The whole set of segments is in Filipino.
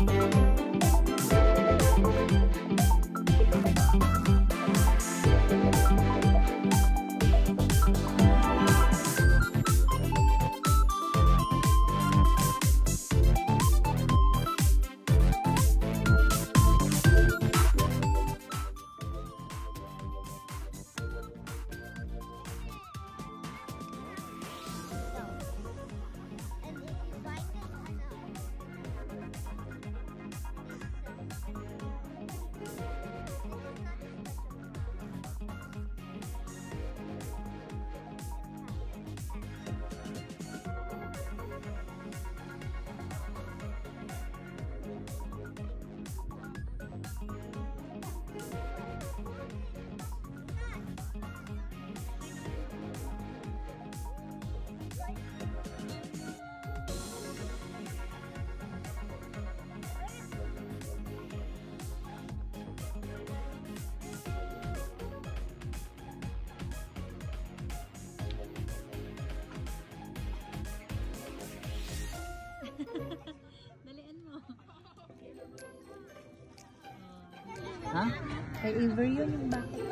Podcast. Ha? Kay Avery yun yung bakit.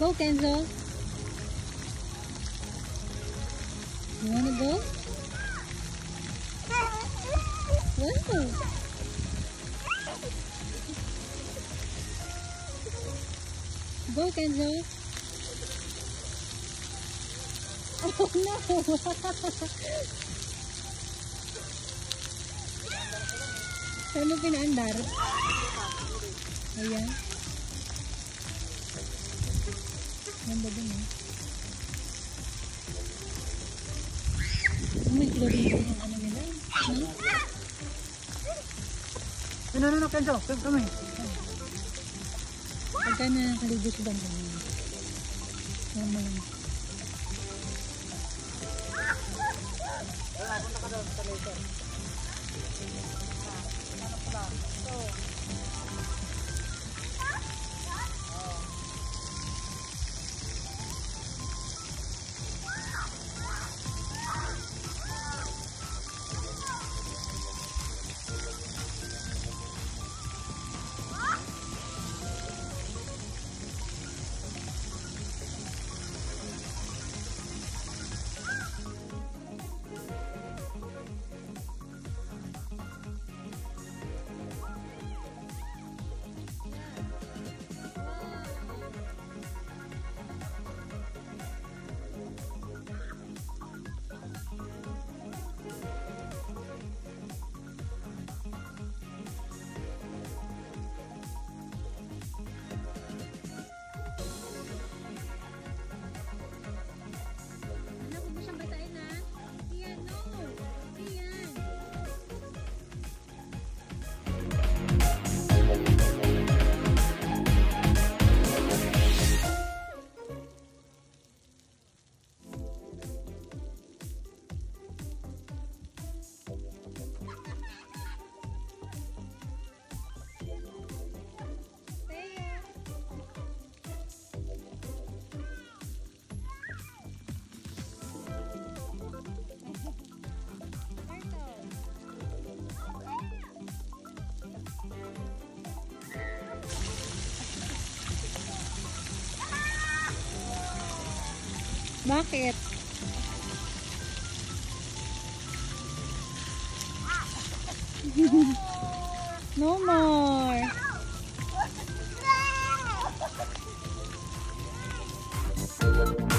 Go, Kenzo. You wanna go? Wow. Go, Kenzo. Oh no! Saan mo pinaandar? Ayan. Ganda din eh. May chlorine din ang ano nila. No? No, no, Kenzo. Come, come here. Pagka nakakaligo sa banda niya. Tama lang. Anak, Bakit? no more. No!